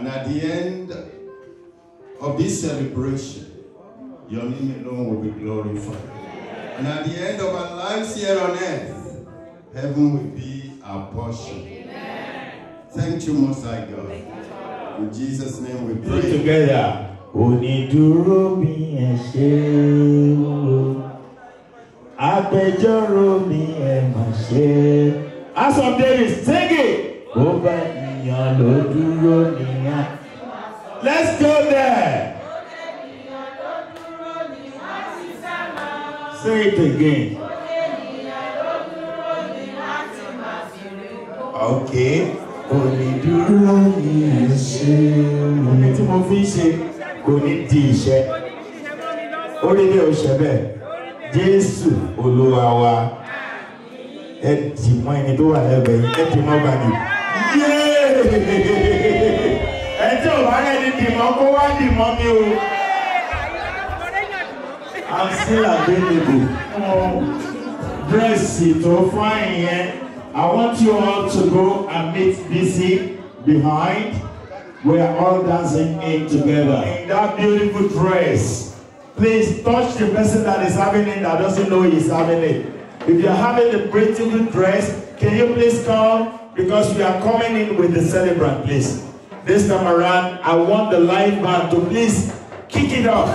And at the end of this celebration, your name alone will be glorified. And at the end of our lives here on earth, heaven will be our portion. Thank you, Most High God. In Jesus' name we pray. together. I mi ẹ ṣé o, agbẹjọ́rò mi ẹ mà ṣé. As of David, sing it. Ó ènìyàn ló dúró nìyẹn. Let's go there. Say it again. Okay. Onídúró ni ẹ ṣe. Omi tí mo fi ń ṣe kò ní di ìṣẹ́. Orílẹ̀ òṣè bẹ́ẹ̀. Jésù Olúwa wa. Ẹ dì mọ́ ẹni tó wà lẹ́gbẹ̀ẹ́ yìí. Ẹ dì mọ́ bá mi. ẹ tí ò bá rẹ̀ ní dìmọ́ kó wá dìmọ́ mi o. I'm still available. Dírẹ́sì tó fáìn yẹn. I want you all to go and meet BC behind. We are all dancing in together. In that beautiful dress. Please touch the person that is having it that doesn't know he's having it. If you're having a beautiful dress, can you please come because we are coming in with the celebrant, please. This time around, I want the live band to please kick it off.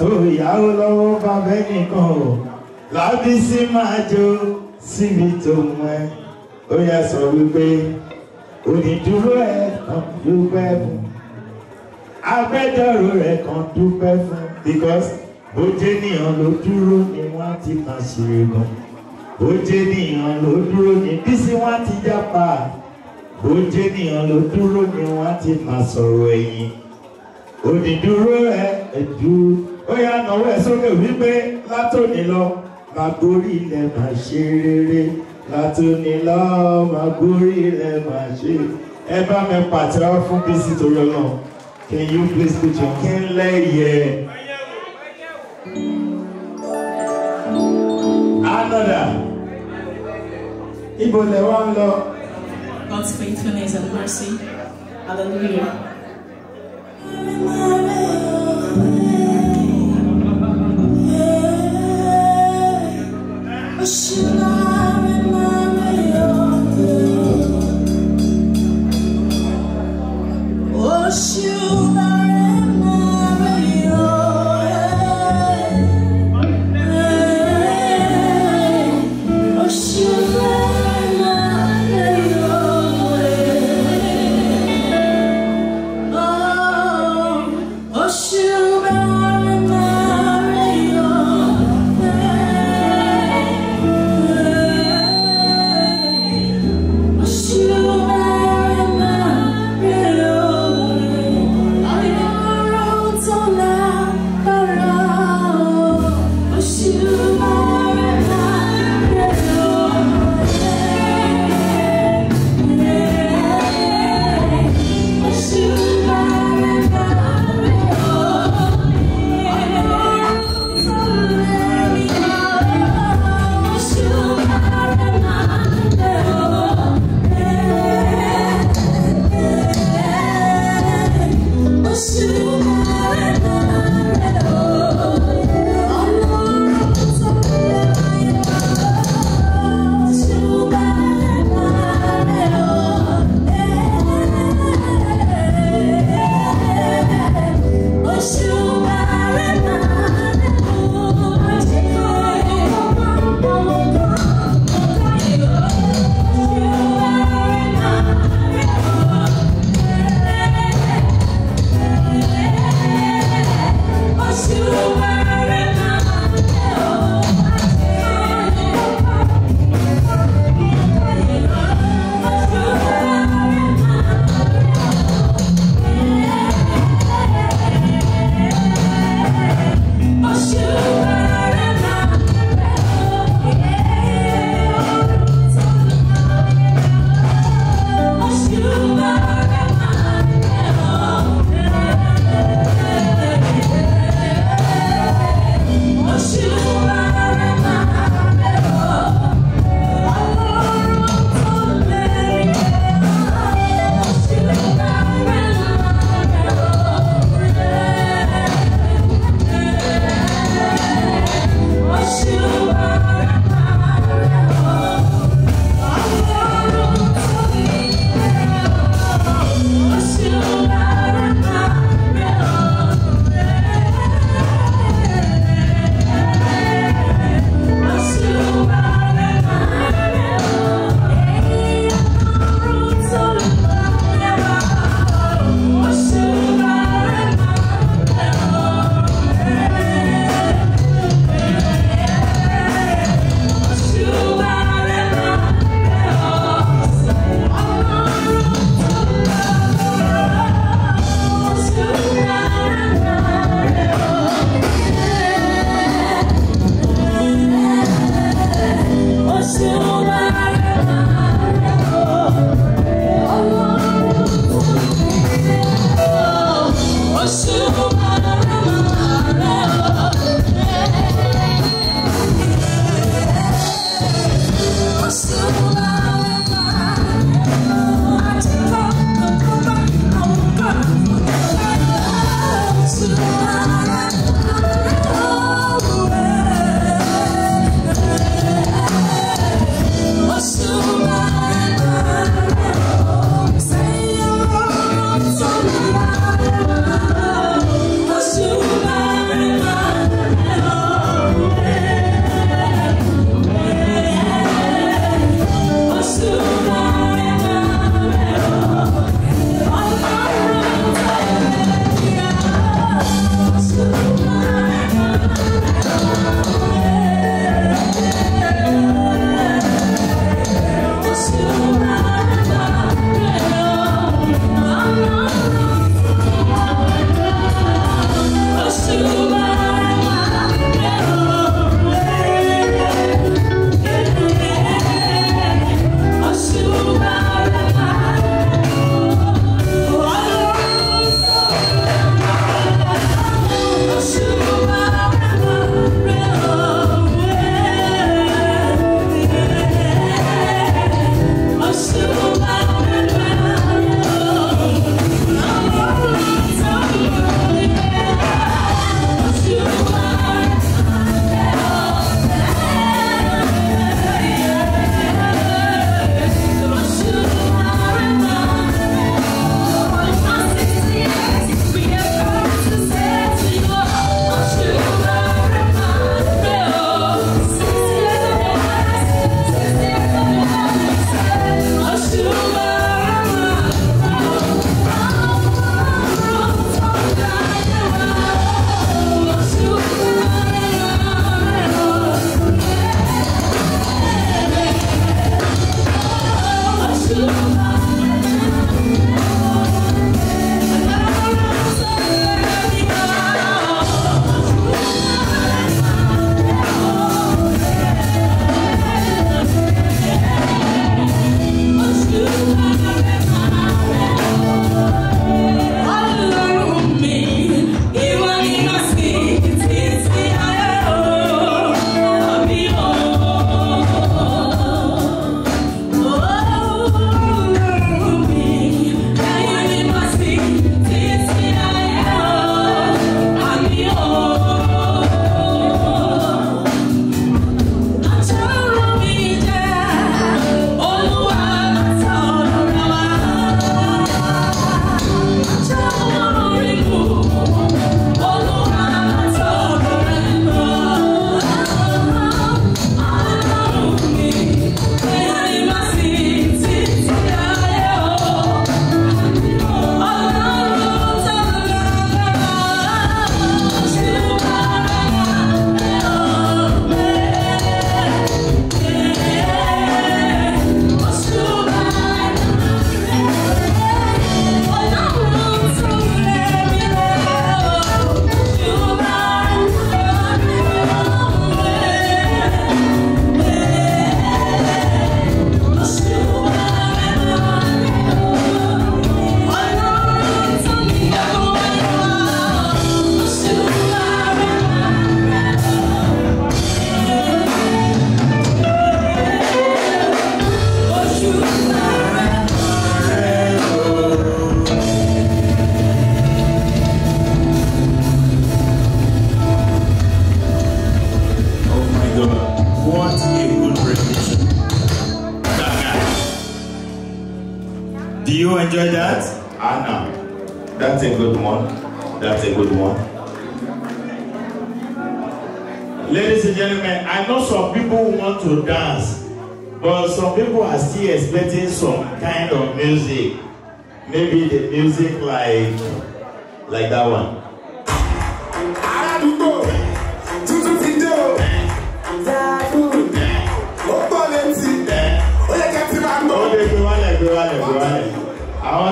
tó yáwó lọ́wọ́ bàbá ẹnìkan o lábísí máa jó síbi tó mú ẹ ó yẹ sọ wípé onídùúró ẹ kan dúpẹ́ fún agbẹjọ́rò rẹ kan dúpẹ́ fún because bó jẹ́ nìyàn ló dúró ni wọ́n ti máa ṣeré gan bó jẹ́ nìyàn ló dúró ni bísí wọ́n ti jápa bó jẹ́ nìyàn ló dúró ni wọ́n ti máa sọ̀rọ̀ ẹ̀yìn onídùúró ẹ. gorí ilẹ̀ máa ṣe rere látòní lọ gorí ilẹ̀ máa ṣe ẹ bá mi pàtẹ́wọ́ fún Bísí torí ọlọ́run can you please put your hand lay here another ibo lẹ wá ń lọ. God's faithfulness and mercy hallelujah. you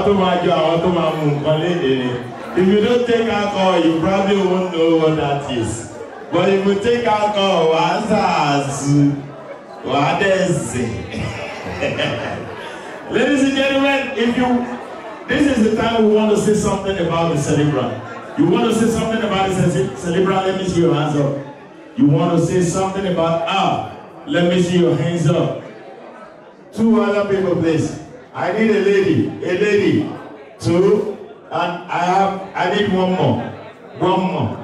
tó máa jọ àwọn tó máa mú nǹkan léde ni if you don't take alcohol you probably won't know what that is but if you take alcohol wà á sàásù wà á dẹ̀sìn. Ladies and gentlemen, if you this is the time we want to say something about the cerebral. You want to say something about the cerebral? Let me see your hands up. You want to say something about ah? Let me see your hands up. Two other people, please. I need a lady, a lady, two, and I have, I need one more, one more.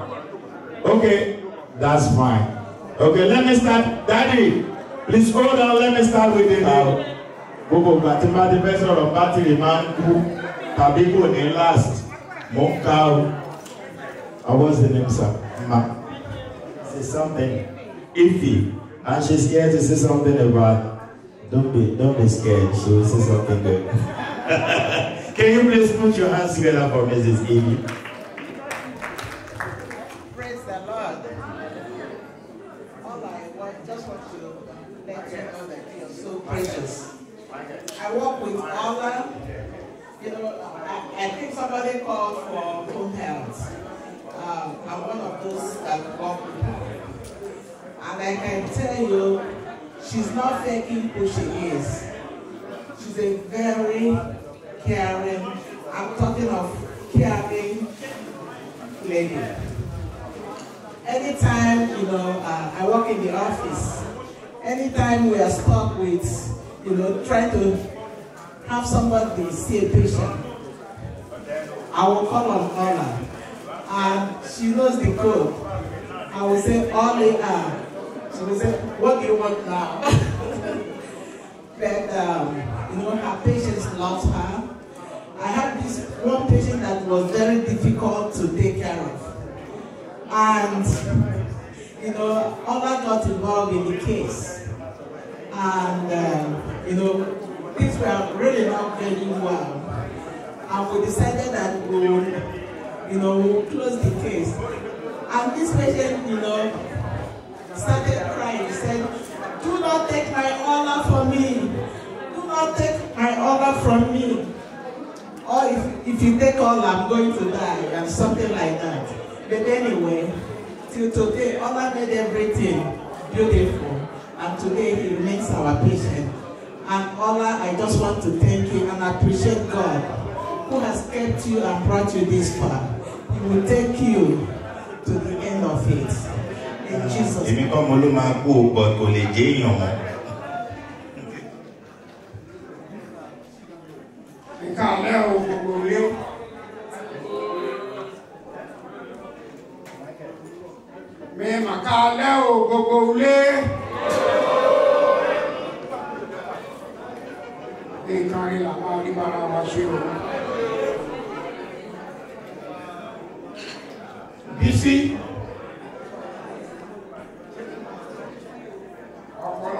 Okay, that's fine. Okay, let me start. Daddy, please hold on, let me start with the now. Gbogbo ìgbà tí bá ti fẹ́ sọ̀rọ̀ bátìrì máa ń kú tàbí kò ní last mo ń ká o. I uh, was the name sir, ma. Say something iffy and she's here to say something about Don't be, don't be scared. She will say something good. Can you please put your hands together for Mrs. Evie? Praise the Lord. All I want, just want to let you know that you are so precious. I work with Allah. You know, I, I think somebody called for home health. Um, I'm one of those that work with And I can tell you, She's not faking who she is. She's a very caring, I'm talking of caring lady. Anytime, you know, uh, I work in the office, anytime we are stuck with, you know, trying to have somebody see a patient, I will call on Ola. And she knows the code. I will say, Ola, uh, so they said, what do you want now? but, um, you know, her patients loved her. I had this one patient that was very difficult to take care of. And, you know, Ola got involved in the case. And, um, you know, things were really not going well. And we decided that we would, you know, we would close the case. And this patient, you know, started crying. He said, Do not take my honor from me. Do not take my honor from me. Or if, if you take all, I'm going to die, and something like that. But anyway, till today, honor made everything beautiful. And today, He remains our patient. And Allah, I just want to thank you and appreciate God who has kept you and brought you this far. He will take you to the end of it èmi kọ́ mo ló máa kú ọ̀pọ̀ kò lè jẹ́ èèyàn mọ́. ìkàlẹ́ o gbogbo ilé o.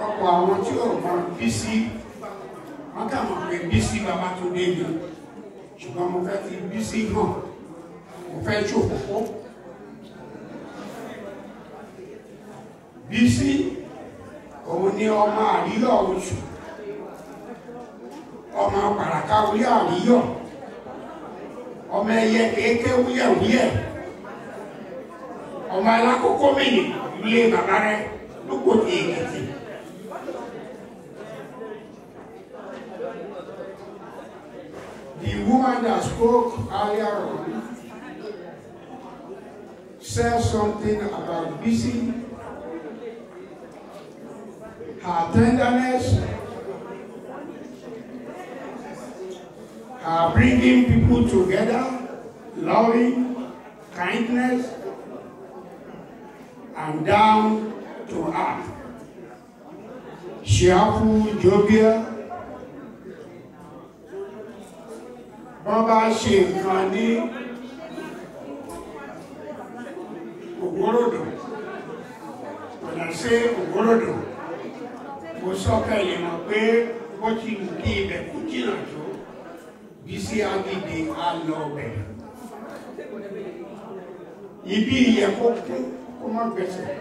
ọ̀pọ̀lọpọ̀ àwọn tí ò mọ Bísí wọ́n kà mọ̀ pé Bísí Babátúndé ni ṣùgbọ́n mo fẹ́ fi Bísí hàn mo fẹ́ ṣòkòkò Bísí òun ni ọmọ àríyọ̀ oṣù ọmọ pàràkà orí àríyọ̀ ọmọ ẹyẹ kéèké wúyẹ̀wúyẹ̀ ọmọ alákòókò mìíràn ilé bàbá rẹ lóko ti èkìtì spoke earlier on uh, says something about busy, her tenderness, her bringing people together, loving, kindness, and down to earth. Cheerful, jovial, wọ́n bá ṣe nǹkan ní ògbórodò ọ̀nà sí ògbórodò mo sọ́kẹ́ lè mọ̀ pé bó ti wù kí ibẹ̀ kú jìnnà tó Bísí Agídé á lọ ọbẹ̀ ibi ìyẹ kó kú kó má gbẹ̀sẹ̀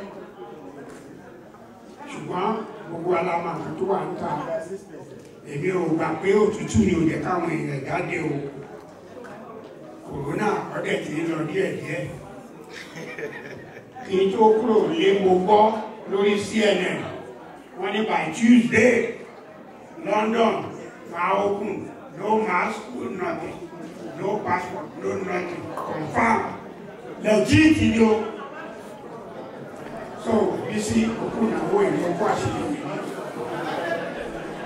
ṣùgbọ́n gbogbo alámà tó wà ń ta èmi ò gbà pé òtútù ni ò jẹ́ káwọn èèyàn jáde o kòrónà ọ̀dẹ̀ tí ń lọ díẹ̀díẹ̀ kí n tó kúrò lé mo gbọ́ lórí CNN wọ́n ní by Tuesday London máa open no mask nothing no passport no nothing confam legit ni o so bísí òkú ìnáwó ìlú ọkọ àṣìlè yìí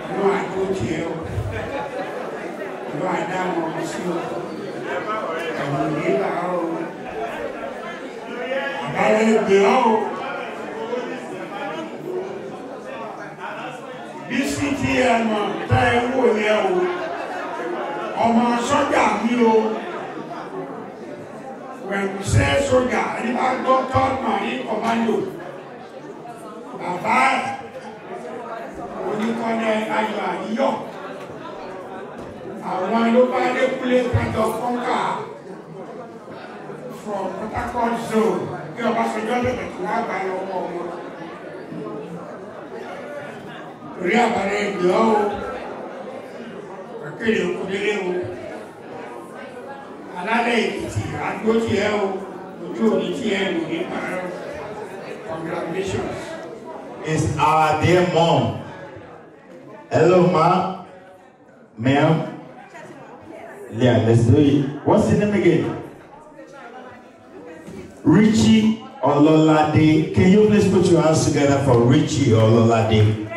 inú àdójì ẹ o inú àdáwọn ọmọ sí o ẹ̀wọ̀n nígbà o àbálẹ̀ ìgbé o. Bísítì ẹ̀nà tá ẹ wò yẹn o, ọmọ sọ́jà mi o. When we say anybody ẹni talk, gbọ́ tọ́ọ̀nù ní commando, bàbá ẹ̀ oníkọ́lẹ̀ ayọ̀ àníyọ̀ àwọn ló bá lékúlé kájọ kọ́ńkà from Port Harcourt zone bí Ọbásanjọ́ bẹ̀rẹ̀ tó wá gbà lọ́wọ́ wọn. orí àbárẹ̀ ìgbìyà o kékeré okòdélé o alálẹ̀ èkìtì àgbótì ẹ o ojú òní tí ẹ lò ní pàrọ̀ congratulations. It's our dear mom. Hello, ma. Ma'am. Yeah, let's do it. What's your name again? Richie Ololade. Can you please put your hands together for Richie Ololade?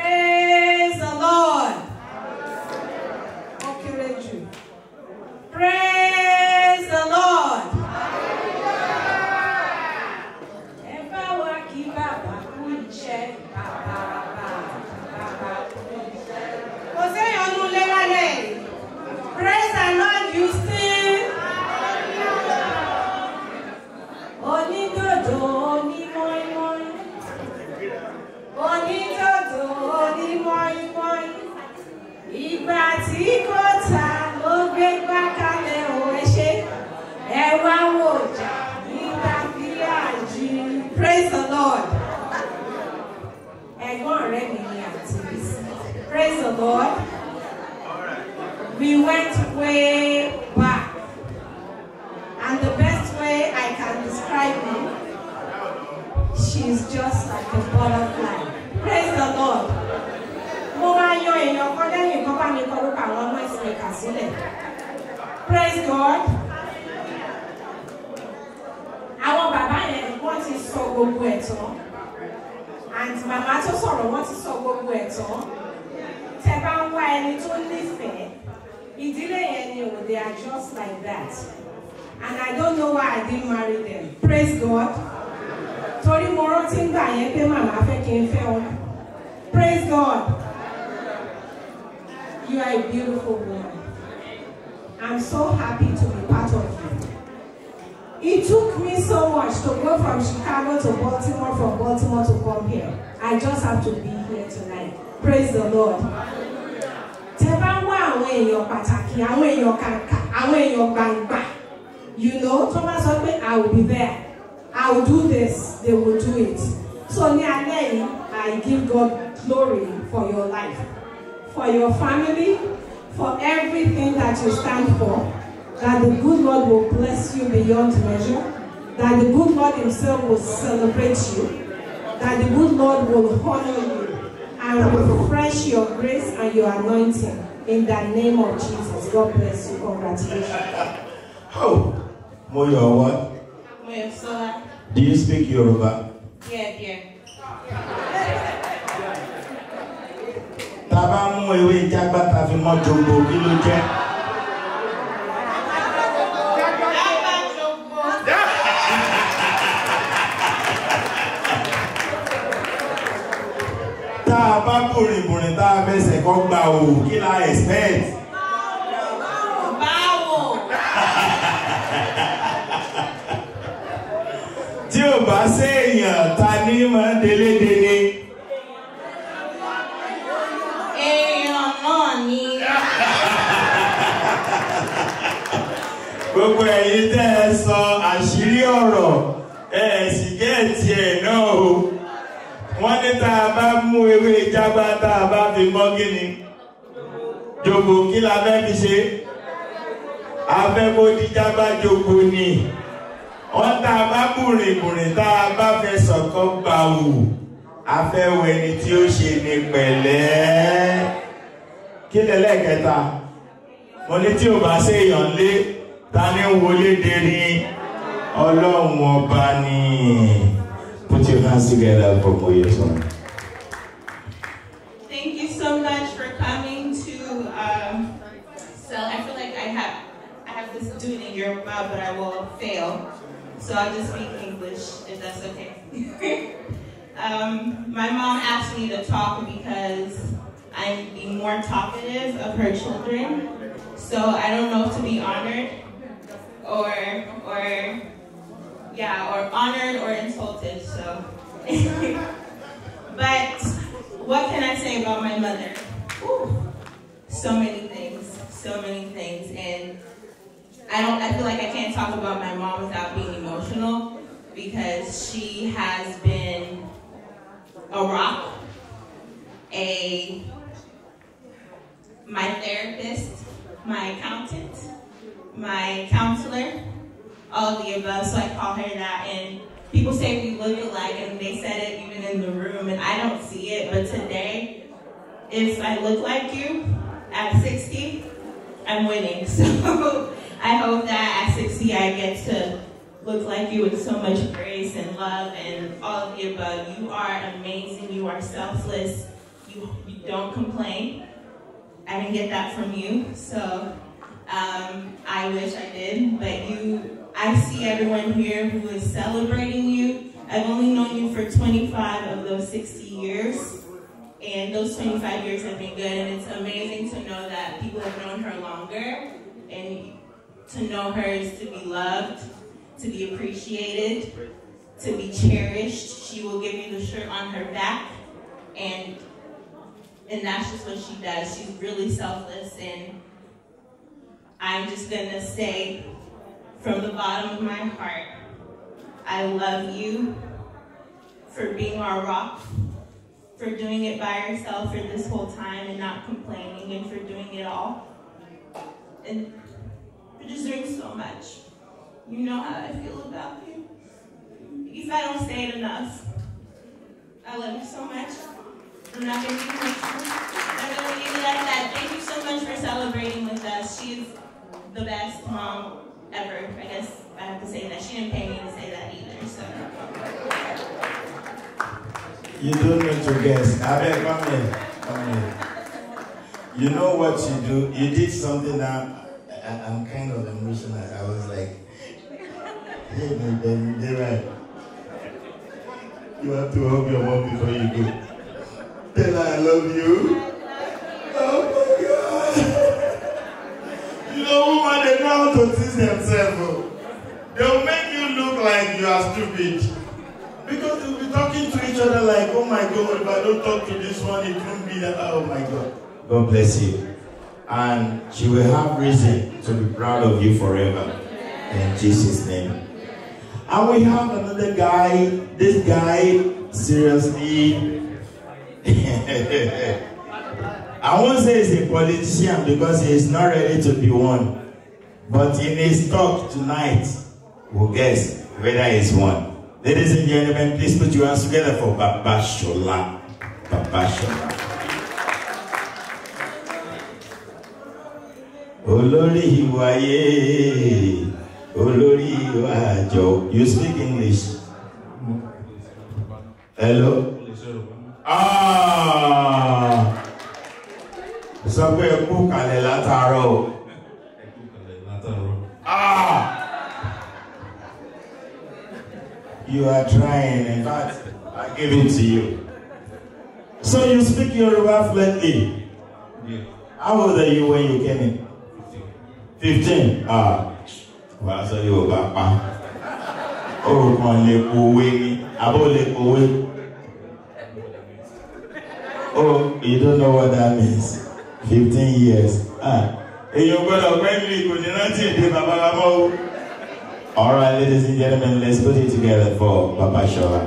gbogbo ẹ̀ and màmá tó sọ̀rọ̀ wọ́n ti sọ gbogbo ẹ̀ tán tẹ bá ń wá ẹni tó nífẹ̀ẹ́ ìdílé yẹn ni o they are just like that and I don't know why I didn't marry them praise God torí mo rántí gbà yẹn pé màmá fẹ́ kí n fẹ́ wọn praise God you are a beautiful woman I'm so happy to be part of you. It took me so much to go from Chicago to Baltimore, from Baltimore to come here. I just have to be here tonight. Praise the Lord. Tẹ́ bá ń wá àwọn èèyàn pàtàkì, àwọn èèyàn kàǹkà, àwọn èèyàn You know, Thomas bá sọ I will be there, I will do this, they will do it. So ní I give God glory for your life, for your family, for everything that you stand for that the good Lord will bless you beyond measure, that the good Lord himself will celebrate you, that the good Lord will honor you and refresh your grace and your anointing in the name of Jesus. God bless you. Congratulations. Oh, Moyo, what? Moyo, sir. Do you speak Yoruba? Yeah, yeah. Tá bá mú ewé jágbá tá fi mọ́ jòǹgbò a bá kórè bòrè tá a fẹsẹ̀ kọ́ gbà o kí la expect. tí ò bá séèyàn ta ní máa délé délé. èèyàn náà ni. gbogbo ẹ̀yin tẹ́ ẹ sọ àṣírí ọ̀rọ̀ ẹ̀ sì gẹ́ẹ̀tì ẹ̀ náà o wọ́n ní tá a bá mú ewé jágbá tá a bá fi mọ́ gíní jòkó kí la fẹ́ fi ṣe afẹ́kọ́dí jágbá jòkó ni wọ́n tá a bá bùrìbùrì tá a bá fẹ́ sọ̀kọ́ gbà wò afẹ́wọ̀ ẹni tí ó ṣe ní pẹ̀lẹ́ kí lẹ́lẹ́ kẹta mo ní tí ò bá ṣe èèyàn lé ta ni wọlé dé ní ọlọ́run ọba ni. Put your hands together for Moyeton. Thank you so much for coming to um, so I feel like I have I have this dude in Yoruba, but I will fail. So I'll just speak English if that's okay. um, my mom asked me to talk because I'm the more talkative of her children. So I don't know if to be honored or or yeah, or honored or insulted, so. but what can I say about my mother? Ooh, so many things, so many things. And I don't, I feel like I can't talk about my mom without being emotional because she has been a rock, a, my therapist, my accountant, my counselor, all of the above, so I call her that. And people say we look alike, and they said it even in the room, and I don't see it. But today, if I look like you at 60, I'm winning. So I hope that at 60 I get to look like you with so much grace and love and all of the above. You are amazing. You are selfless. You, you don't complain. I didn't get that from you, so um, I wish I did, but you I see everyone here who is celebrating you. I've only known you for 25 of those 60 years. And those 25 years have been good. And it's amazing to know that people have known her longer. And to know her is to be loved, to be appreciated, to be cherished. She will give you the shirt on her back. And, and that's just what she does. She's really selfless. And I'm just going to say from the bottom of my heart. I love you for being our rock, for doing it by yourself for this whole time and not complaining and for doing it all. And for just doing so much. You know how I feel about you. If I don't say it enough, I love you so much. I'm not going to be I'm going to leave it at that. Thank you so much for celebrating with us. She's the best mom ever. I guess I have to say that. She didn't pay me to say that either, so. You don't need to guess. I beg, come here, come here. You know what you do? You did something that I, am kind of emotional. I was like, hey, my baby, you have to hug your mom before you go. Dera, I love you. Oh my God. The woman they know how to tease themselves. Oh. They'll make you look like you are stupid. Because you'll be talking to each other like, oh my God, if I don't talk to this one, it won't be that, oh my God. God bless you. And she will have reason to be proud of you forever. In Jesus' name. And we have another guy, this guy, seriously. I won't say he's a politician because he is not ready to be one. But in his talk tonight, we'll guess whether he's one. Ladies and gentlemen, please put your hands together for Baba Shola. Baba Shola. Olori ìwàyé, olórí ìwàjọ. You speak English. Hello? Ah! sọ pé ẹ kú kalẹ̀ látàárọ̀ o. ẹ kú kalẹ̀ látàárọ̀. Ah! you are trying in fact I give it to you. So you speak Yoruba fluently? Yeah. How old are you when you came in? Fifteen. Ah, wàá sọ Yorùbá pa. Orúkọ lè kówé ni, àbó lè kówé. Oh, you don't know what that means fifteen years ah. èyàn gbọ́dọ̀ pẹ́ẹ́lí kò ní rántí èdè bàbá o. All right, ladies and gentlemen, let's put it together for Baba Shola.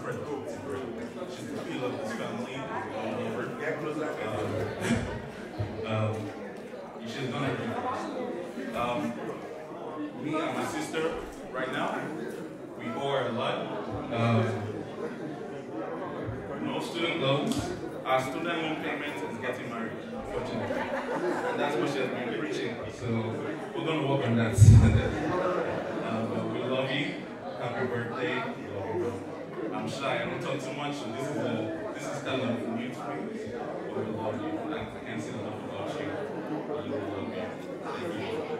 incredible. It's great. We love this family. Um, she's done everything. Um, me and my sister, right now, we owe her a lot. Um, no um, student loans. Our student loan payment is getting married, fortunately. And that's what she has been preaching. So we're going to work on that. um, we love you. Happy birthday. I'm shy. I don't talk too much, and this is a, this is kind of new to me. But I love you. I can't say enough about you. You love me. Thank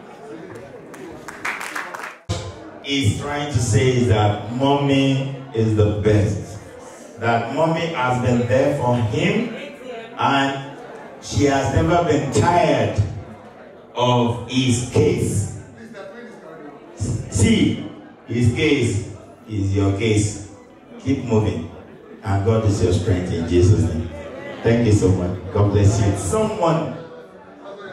you. He's trying to say is that mommy is the best. That mommy has been there for him and she has never been tired of his case. See, his case is your case. Keep moving. And God is your strength in Jesus' name. Thank you so much. God bless you. Someone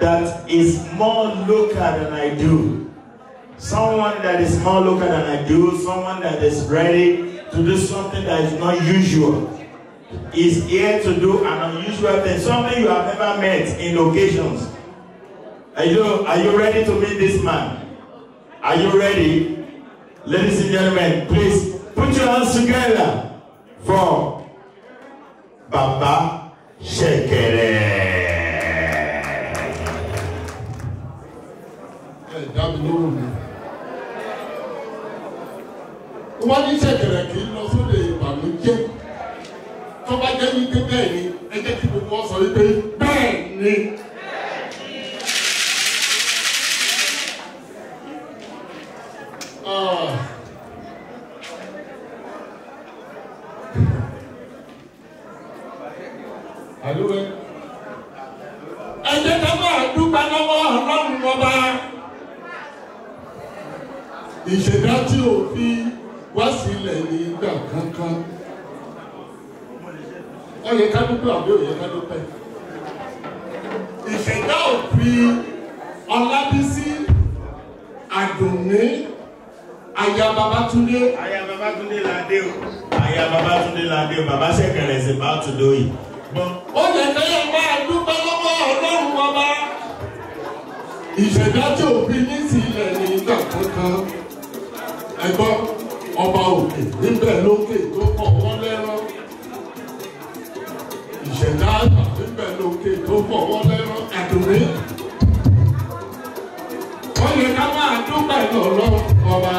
that is more local than I do. Someone that is more local than I do. Someone that is ready to do something that is not usual. Is here to do an unusual thing. Something you have never met in locations. Are you, are you ready to meet this man? Are you ready? Ladies and gentlemen, please Put your hands together for Baba Shekere. Wọ́n ní ṣẹ̀kẹ̀rẹ̀ kì í lọ sóde ìbànújẹ́. Tọ́ba jẹ́ wípé bẹ́ẹ̀ ni, ẹ jẹ́ kí gbogbo ọ sọ wípé bẹ́ẹ̀ ni. ẹ jẹ́ ká máa dúpẹ́ lọ́wọ́ ọlọ́run ọba ìṣẹ̀dá tí ò fi wá sílẹ̀ ní ìgbà kankan ó yẹ ká dúpẹ́ àbí ó yẹ ká dúpẹ́ ìṣẹ̀dá ò fi ọlábísí àdùnní aya Babátúndé. aya Babátúndé la dé o aya Babátúndé la dé o baba sẹkẹrẹ ṣe bá tún lóyè ó yẹ kẹ́yọ̀ máa dúpẹ́ lọ́wọ́ ọlọ́run ọba. ìṣèdájọ́ òbí ní ti ilẹ̀ ní ìgbà kankan ẹgbọ́ ọba òkè níbẹ̀ lókè tó kàn wọ́n lẹ́rọ. ìṣẹ̀dá àgbà níbẹ̀ lókè tó kàn wọ́n lẹ́rọ àdùnní. ó yẹ ká máa dúpẹ́ lọ́wọ́ ọba.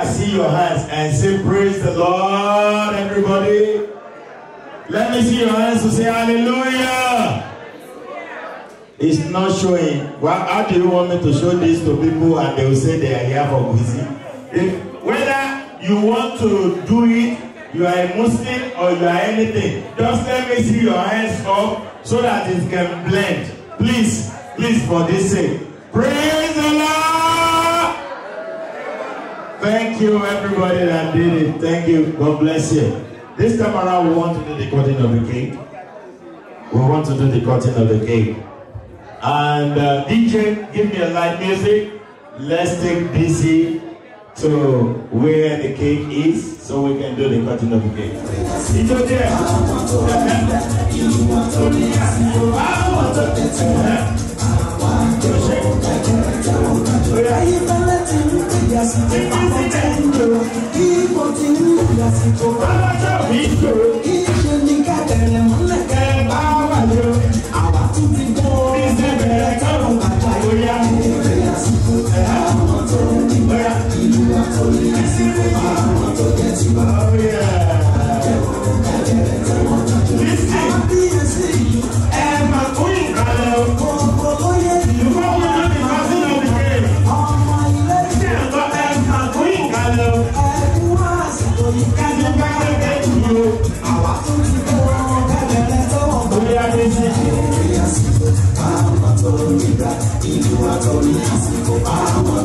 I see your hands and say, Praise the Lord, everybody. Let me see your hands to say, Hallelujah. It's not showing. Well, how do you want me to show this to people and they will say they are here for busy? If whether you want to do it, you are a Muslim or you are anything, just let me see your hands up so that it can blend. Please, please, for this sake. Praise the Lord. Thank you, everybody that did it. Thank you. God bless you. This time around, we want to do the cutting of the cake. We want to do the cutting of the cake. And uh, DJ, give me a light music. Let's take DC to where the cake is so we can do the cutting of the cake. It's okay. I want to ìwé àsìkò àwọn tẹ́ ń lò kí mo ti ní ìwé àsìkò alájọ mi lò kí ṣe ní ká bẹ̀rẹ̀ múlẹ̀ kẹ́ bá wà lò àwa tún ti gbọ́ ẹsẹ̀ bẹ̀rẹ̀ kọ́rọ̀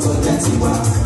for that's dirty work.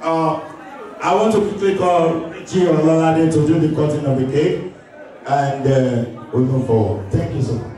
Uh, I want to quickly call G. Olalade to do the cutting of the cake and uh, we move forward. Thank you so much.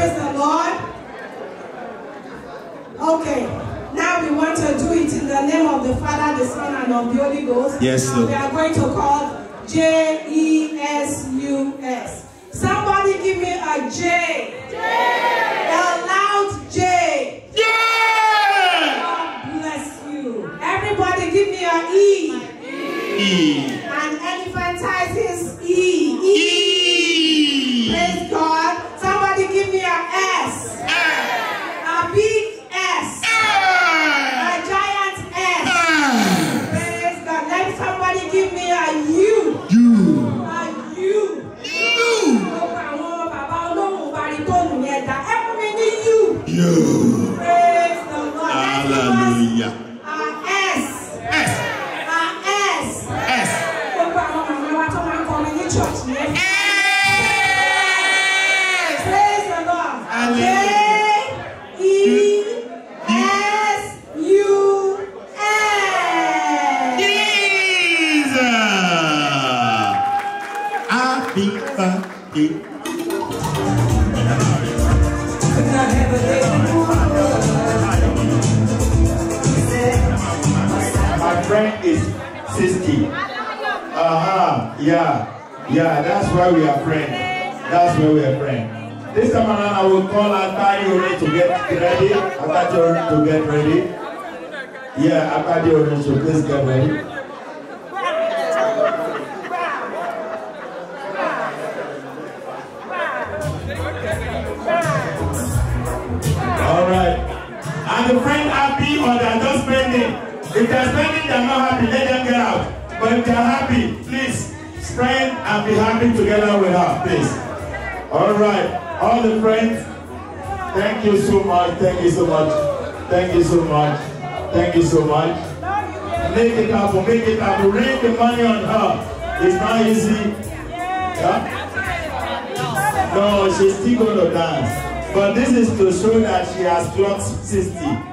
Praise the Lord. Okay. Now we want to do it in the name of the Father, the Son, and of the Holy Ghost. Yes, sir. We are going to call J E S U S. Somebody give me a J. That's why we are friends. That's why we are friends. This time around, I will call Atariori to get ready. Atariori to get ready. Yeah, Atariori, so please get ready. be happy together with us, please. All right, all the friends, thank you so much, thank you so much, thank you so much, thank you so much. Make it up, make it up, rain the money on her. It's not easy. Yeah? No, she's still going to dance. But this is to show that she has clocked 60.